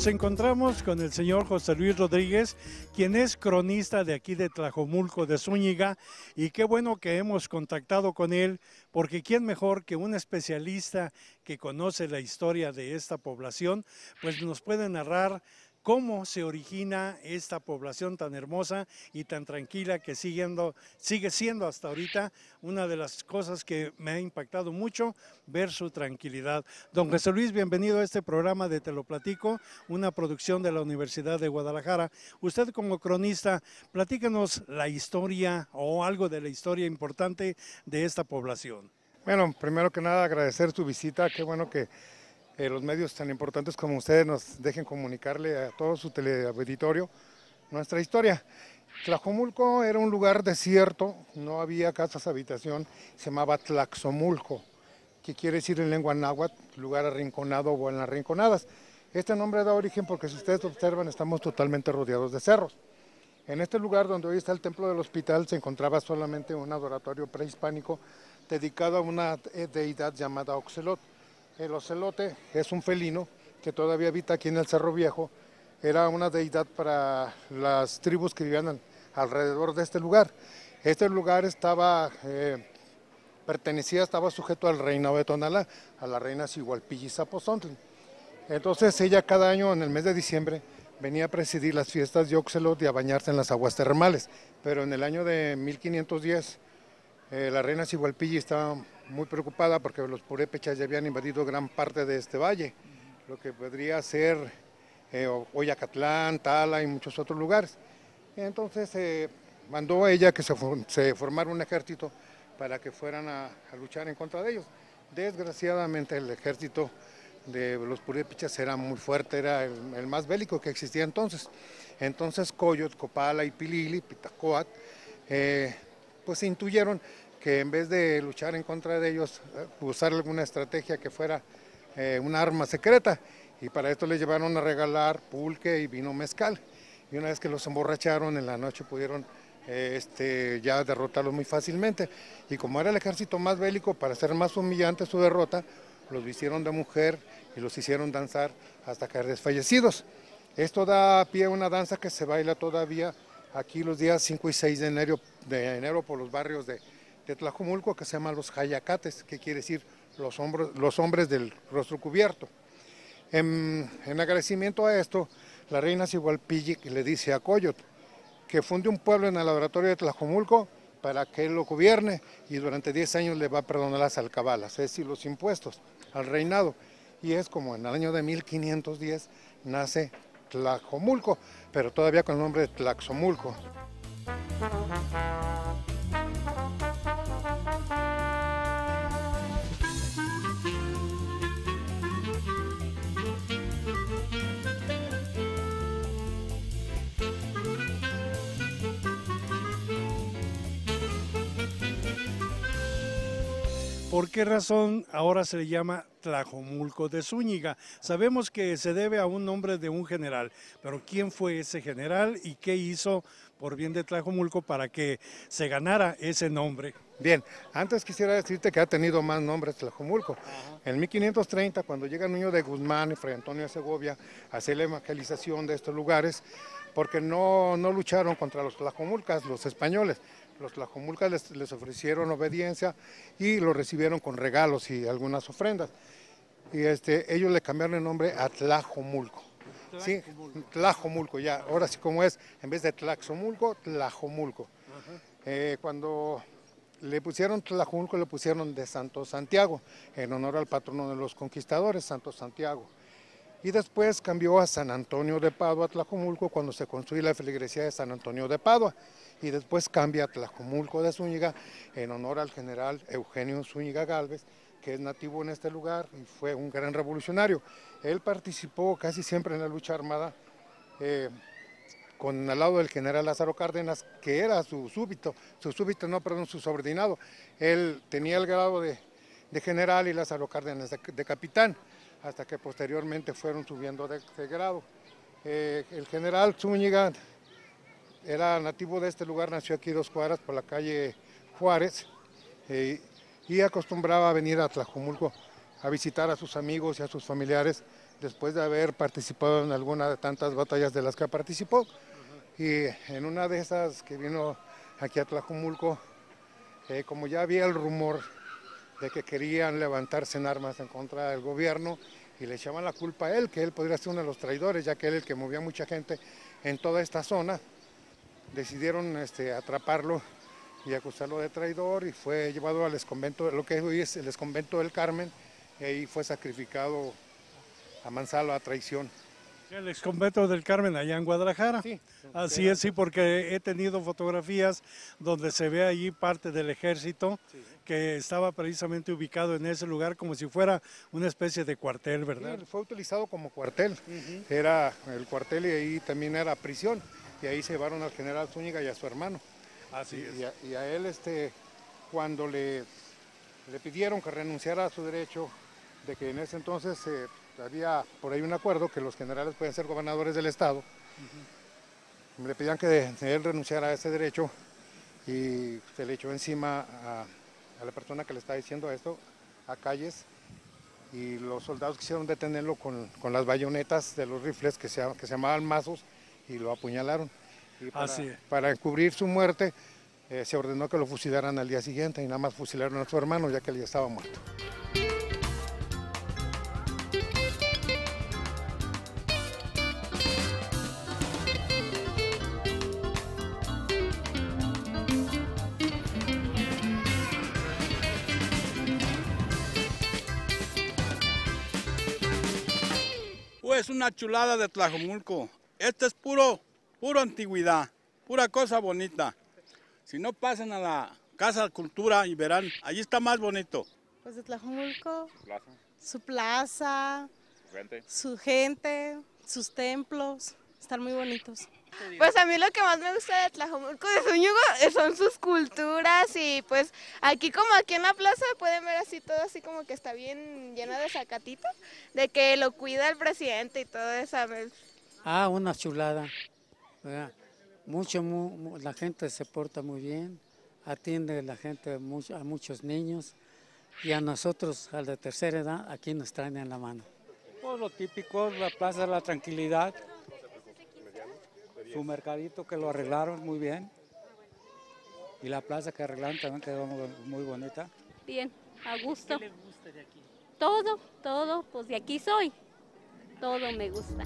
Nos encontramos con el señor José Luis Rodríguez, quien es cronista de aquí de Tlajomulco de Zúñiga, y qué bueno que hemos contactado con él, porque quién mejor que un especialista que conoce la historia de esta población, pues nos puede narrar cómo se origina esta población tan hermosa y tan tranquila que siguiendo, sigue siendo hasta ahorita una de las cosas que me ha impactado mucho, ver su tranquilidad. Don José Luis, bienvenido a este programa de Te lo Platico, una producción de la Universidad de Guadalajara. Usted como cronista, platícanos la historia o algo de la historia importante de esta población. Bueno, primero que nada agradecer su visita, qué bueno que eh, los medios tan importantes como ustedes nos dejen comunicarle a todo su teleauditorio nuestra historia. Tlajomulco era un lugar desierto, no había casas habitación, se llamaba Tlaxomulco, que quiere decir en lengua náhuatl, lugar arrinconado o en las rinconadas. Este nombre da origen porque si ustedes observan estamos totalmente rodeados de cerros. En este lugar donde hoy está el templo del hospital se encontraba solamente un adoratorio prehispánico dedicado a una deidad llamada Oxelot. El ocelote es un felino que todavía habita aquí en el Cerro Viejo. Era una deidad para las tribus que vivían alrededor de este lugar. Este lugar estaba, eh, pertenecía, estaba sujeto al reinado de Tonalá, a la reina Sigualpilli Zapozontli. Entonces ella cada año en el mes de diciembre venía a presidir las fiestas de Oxelot y a bañarse en las aguas termales. Pero en el año de 1510 eh, la reina Sigualpilli estaba muy preocupada porque los purépechas ya habían invadido gran parte de este valle, lo que podría ser eh, Oyacatlán, Tala y muchos otros lugares. Entonces eh, mandó a ella que se, formara un ejército para que fueran a, luchar en contra de ellos. Desgraciadamente el ejército de los purépechas era muy fuerte, era el, más bélico que existía entonces. Entonces Coyot, Copala y Pilili, Pitacoat, eh, pues se intuyeron que en vez de luchar en contra de ellos, eh, usar alguna estrategia que fuera eh, un arma secreta. Y para esto les llevaron a regalar pulque y vino mezcal. Y una vez que los emborracharon, en la noche pudieron eh, este, ya derrotarlos muy fácilmente. Y como era el ejército más bélico, para hacer más humillante su derrota, los vistieron de mujer y los hicieron danzar hasta caer desfallecidos. Esto da pie a una danza que se baila todavía aquí los días 5 y 6 de enero, de enero por los barrios de, de que se llaman los Hayacates, que quiere decir los hombres, los hombres del rostro cubierto. En, agradecimiento a esto, la reina Sigualpilli le dice a Coyot que funde un pueblo en el laboratorio de Tlajumulco para que él lo gobierne y durante 10 años le va a perdonar las alcabalas, es decir, los impuestos al reinado. Y es como en el año de 1510 nace Tlajomulco, pero todavía con el nombre de Tlaxomulco. ¿Por qué razón ahora se le llama Tlajomulco de Zúñiga? Sabemos que se debe a un nombre de un general, pero ¿quién fue ese general y qué hizo por bien de Tlajomulco para que se ganara ese nombre? Bien, antes quisiera decirte que ha tenido más nombres Tlajomulco. En 1530, cuando llega el niño de Guzmán y Fray Antonio de Segovia a hacer la evangelización de estos lugares, porque no, no lucharon contra los Tlajomulcas, los españoles, los tlajomulcas les, ofrecieron obediencia y lo recibieron con regalos y algunas ofrendas. Y este, ellos le cambiaron el nombre a Tlajomulco. Sí, Tlajomulco, ya, ahora sí como es, en vez de Tlaxomulco, Tlajomulco. Eh, cuando le pusieron Tlajomulco, le pusieron de Santo Santiago, en honor al patrono de los conquistadores, Santo Santiago. Y después cambió a San Antonio de Padua, Tlajomulco, cuando se construye la feligresía de San Antonio de Padua y después cambia a Tlajomulco de Zúñiga en honor al general Eugenio Zúñiga Galvez, que es nativo en este lugar y fue un gran revolucionario. Él participó casi siempre en la lucha armada eh, con al lado del general Lázaro Cárdenas, que era su súbito, su súbito, no, perdón, su subordinado. Él tenía el grado de, general y Lázaro Cárdenas de, capitán, hasta que posteriormente fueron subiendo de, grado. Eh, el general Zúñiga era nativo de este lugar, nació aquí dos cuadras por la calle Juárez eh, y acostumbraba a venir a Tlajumulco a visitar a sus amigos y a sus familiares después de haber participado en alguna de tantas batallas de las que participó. Y en una de esas que vino aquí a Tlajumulco, eh, como ya había el rumor de que querían levantarse en armas en contra del gobierno y le echaban la culpa a él, que él podría ser uno de los traidores, ya que él el que movía mucha gente en toda esta zona, decidieron este, atraparlo y acusarlo de traidor y fue llevado al convento, lo que hoy es el convento del Carmen, y ahí fue sacrificado a mansalva a traición. El ex convento del Carmen allá en Guadalajara. Sí, Así es, sí, porque he tenido fotografías donde se ve allí parte del ejército que estaba precisamente ubicado en ese lugar como si fuera una especie de cuartel, ¿verdad? Sí, fue utilizado como cuartel. Era el cuartel y ahí también era prisión. Y ahí se llevaron al general Zúñiga y a su hermano. Así Y, es. y a, y a él, este, cuando le, le pidieron que renunciara a su derecho, de que en ese entonces eh, había por ahí un acuerdo que los generales pueden ser gobernadores del estado, le pedían que él renunciara a ese derecho y se le echó encima a, a la persona que le estaba diciendo esto, a calles, y los soldados quisieron detenerlo con, con las bayonetas de los rifles que se, que se llamaban mazos y lo apuñalaron. Y para, Así es. para encubrir su muerte, eh, se ordenó que lo fusilaran al día siguiente y nada más fusilaron a su hermano ya que él ya estaba muerto. Pues una chulada de Tlajomulco. Este es puro, puro antigüedad, pura cosa bonita. Si no pasen a la Casa de Cultura y verán, allí está más bonito. Pues de Tlajumulco, Plaza, su plaza, gente. su gente, sus templos, están muy bonitos. Pues a mí lo que más me gusta de Tlajomulco de Zúñiga eh, son sus culturas y pues aquí como aquí en la plaza pueden ver así todo así como que está bien lleno de zacatito, de que lo cuida el presidente y todo eso. Ah, una chulada. ¿verdad? Mucho, mu- mu- la gente se porta muy bien, atiende la gente mucho- a muchos niños y a nosotros, al de tercera edad, aquí nos traen en la mano. Pues lo típico, la Plaza de la Tranquilidad, su mercadito que lo arreglaron muy bien y la plaza que arreglaron también quedó muy, muy bonita. Bien, a gusto. Todo, todo, pues de aquí soy. Todo me gusta.